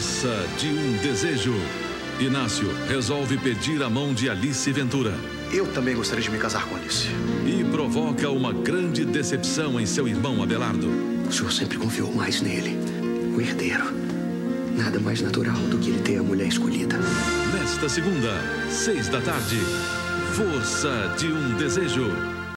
Força de um Desejo. Inácio resolve pedir a mão de Alice Ventura. Eu também gostaria de me casar com Alice. E provoca uma grande decepção em seu irmão Abelardo. O senhor sempre confiou mais nele. O herdeiro. Nada mais natural do que ele ter a mulher escolhida. Nesta segunda, seis da tarde, Força de um Desejo.